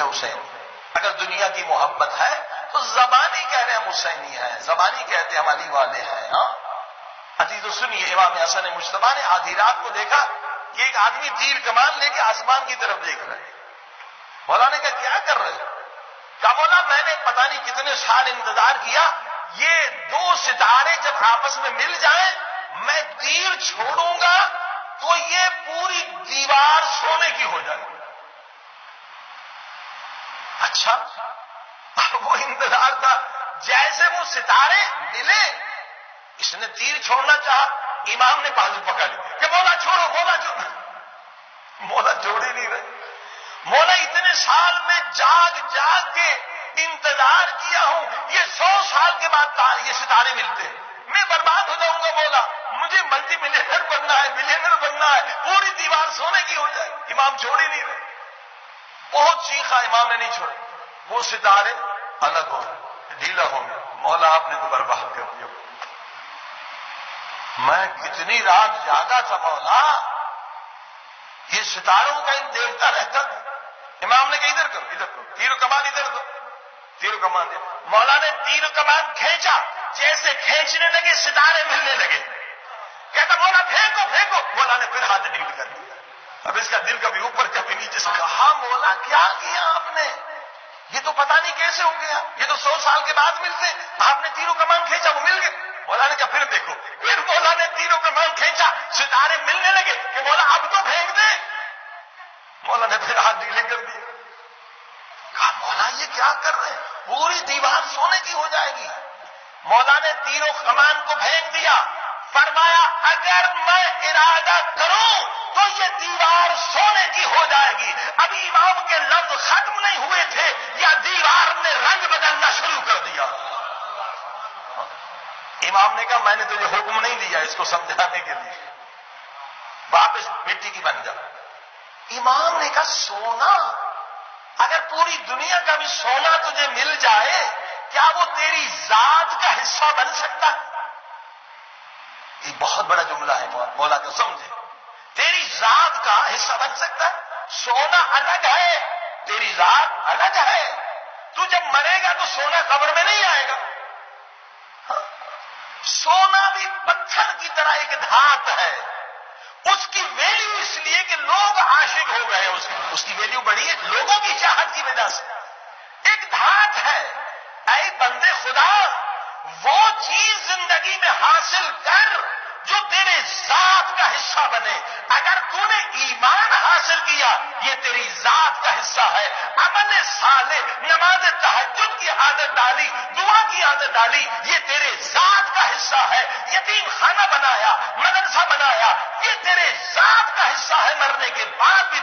ہے حسین اگر دنیا کی محبت ہے تو زبانی کہہ رہے ہیں حسینی ہے زبانی کہتے ہماری والے ہیں ہاں۔ عزیز و سنیے امام حسن مشتبہ نے آدھی رات کو دیکھا کہ ایک آدمی تیر کمان لے کے آسمان کی طرف دیکھ رہے مولانا کا کیا کر رہے کہا مولا میں نے پتا نہیں کتنے سال انتظار کیا، یہ دو ستارے جب آپس میں مل جائیں، میں تیر چھوڑوں گا تو یہ پوری دیوار سونے کی ہو جائے گی۔ اچھا وہ انتظار تھا۔ جیسے وہ ستارے ملے، اس نے تیر چھوڑنا چاہا، امام نے بازو پکڑ لی۔ کہ مولا چھوڑو مولا چھوڑو۔ مولا چھوڑ ہی نہیں رہے۔ مولا اتنے سال میں جاگ جاگ کے انتظار کیا ہوں۔ یہ سو سال کے بعد یہ ستارے ملتے ہیں۔ میں برباد ہو جاؤں گا مولا۔ مجھے ملٹی ملینر بننا ہے ملینر بننا ہے۔ پوری دیوار سونے کی ہو جائے۔ امام چھوڑ ہی نہیں رہے۔ بہت چیخا امام نے نہیں چھوڑے۔ وہ ستارے الگ ہو ڈھیلا ہو گیا مولا آپ نے تو برباد کر دیا۔ میں کتنی رات جاگا تھا مولا، یہ ستاروں کا ان دیکھتا رہتا تھا۔ امام نے کہا، ادھر کرو ادھر کرو۔ تیر کمان ادھر دو۔ تیر کمان دیا مولا نے تیر کمان کھینچا۔ جیسے کھینچنے لگے، ستارے ملنے لگے۔ کہتا، مولا پھینکو پھینکو۔ مولا نے پھر ہاتھ ڈھیل کر دیا۔ اب اس کا دل کبھی اوپر کبھی نیچے۔ کہا مولا، کیا کیا آپ نے؟ یہ تو پتا نہیں کیسے ہو گیا۔ یہ تو سو سال کے بعد ملتے آپ نے تیروں کمان کھینچا، وہ مل گئے۔ مولا نے کہا، پھر دیکھو۔ پھر مولا نے تیروں کمان کھینچا۔ ستارے ملنے لگے کہ مولا اب تو پھینک دے۔ مولا نے پھر ہاتھ ڈھیلے کر دیے۔ کہا، مولا، یہ کیا کر رہے ہیں؟ پوری دیوار سونے کی ہو جائے گی۔ مولا نے تیروں کمان کو پھینک اگر میں ارادہ کروں تو یہ دیوار سونے کی ہو جائے گی۔ ابھی امام کے لفظ ختم نہیں ہوئے تھے یا دیوار نے رنگ بدلنا شروع کر دیا۔ امام نے کہا، میں نے تجھے حکم نہیں دیا اس کو سمجھانے کے لیے۔ واپس مٹی کی بن جا۔ امام نے کہا، سونا؟ اگر پوری دنیا کا بھی سونا تجھے مل جائے، کیا وہ تیری ذات کا حصہ بن سکتا؟ ہے یہ بہت بڑا جملہ ہے، مولا تو سمجھے۔ تیری ذات کا حصہ بن سکتا ہے، سونا الگ ہے، تیری ذات الگ ہے۔ تو جب مرے گا تو سونا قبر میں نہیں آئے گا۔ سونا بھی پتھر کی طرح ایک دھات ہے۔ اس کی ویلیو اس لیے کہ لوگ عاشق ہو گئے اس کی اس کی ویلیو بڑی ہے، لوگوں کی چاہت کی وجہ سے۔ ایک دھات ہے۔ اے بندے، خدا وہ چیز زندگی میں حاصل کر جو تیرے ذات کا حصہ بنے۔ اگر تو نے ایمان حاصل کیا، یہ تیری ذات کا حصہ ہے۔ امن سالے نماز تحجد کی عادت ڈالی، دعا کی عادت ڈالی، یہ تیرے ذات کا حصہ ہے۔ یتیم خانہ بنایا، مدرسہ بنایا، یہ تیرے ذات کا حصہ ہے۔ مرنے کے بعد بھی